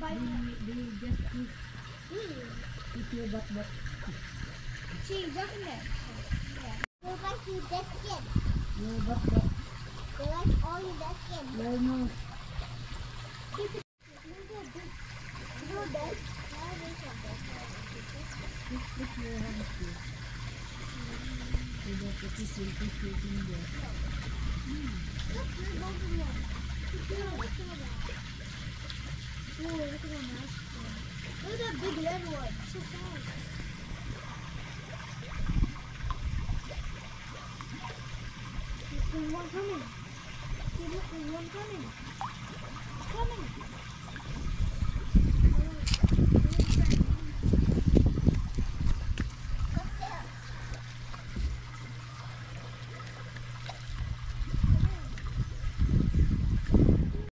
five just eat, your butt butt. See, in there. Yeah. They like you that skin. Your butt butt. They like all you that skin. Sitting there. Look, both of them. Look at that. Whoa, look at that. Look at that big red one. So fast. There's one coming. There's one coming. It's coming.